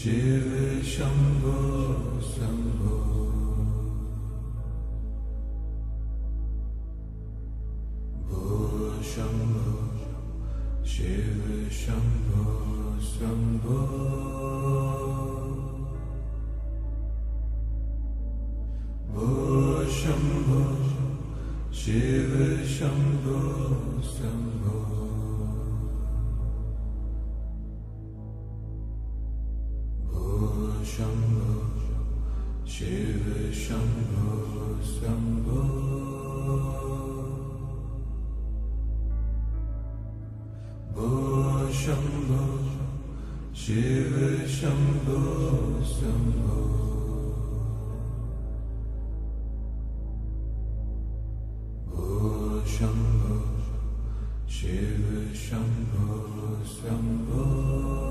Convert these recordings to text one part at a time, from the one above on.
शिव शम्भो शम्भो भो शम्भो शिव शम्भो शम्भो भो Shambho Shiv Shambho Shambho Shiva Shambhu Shambhu Bo Shambhu Shiva Shambhu Shambhu Bo Shambhu Shiva Shambhu Shambhu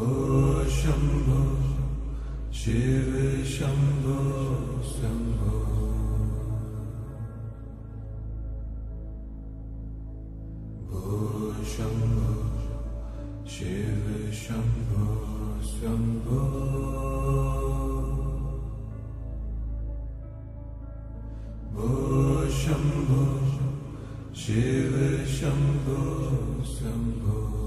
Oh. Shambho Shambho भो शम्भो शिव शम्भो शम्भो भो शम्भो शिव शम्भो शम्भो भो शम्भो शिव शम्भो शम्भो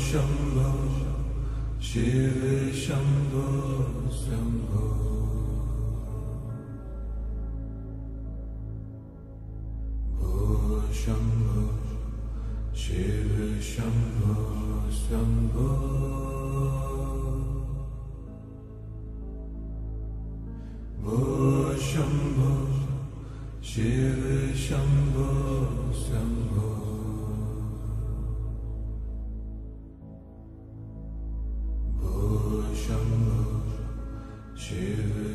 शम्भो शिव शम्भो शम्भो भो Shambho Shiv Shambho Shambho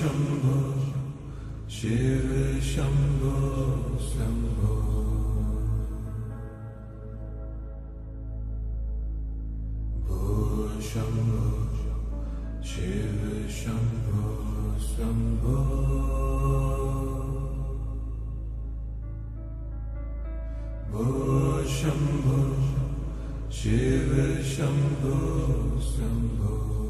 Shambho, Shiva Shambho, Shambho. Shiva Shambho Shambho Shiva Shambho Shambho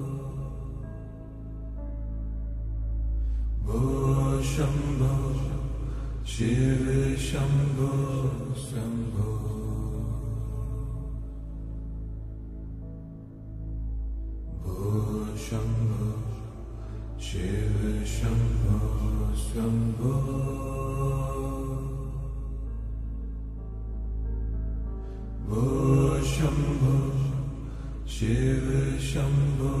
Shambho, Shiva Shambho, Shambho. Bho Shambho, Shiva Shambho, Shambho. Bho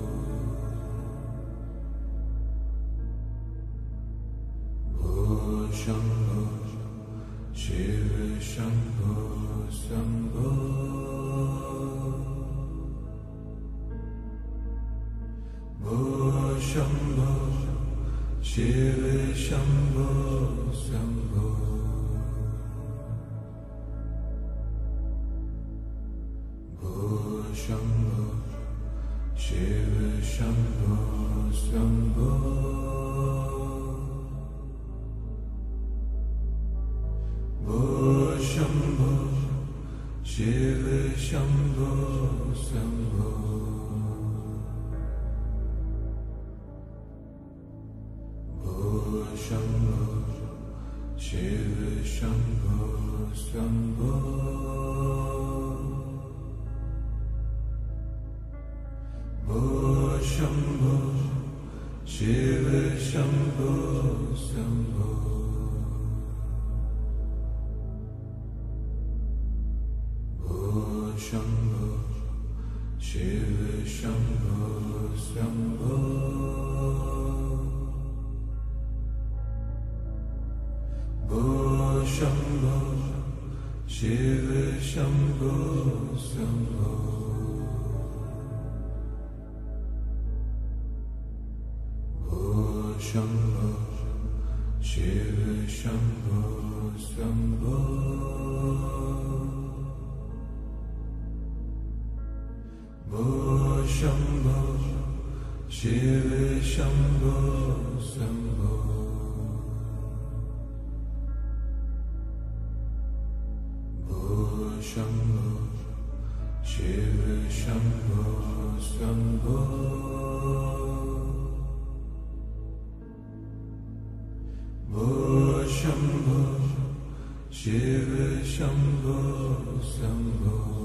Shambho Shiv Shambho Shambho भो शम्भो शिव शम्भो शम्भो भो Shambho Shiv Shambho Shambho Shambho, Shiva Shambho, Shambho. Şambo Şive Şambo Sambo Bu Şambo Şive Şambo Sambo Bu Şambo Şive Şambo Sambo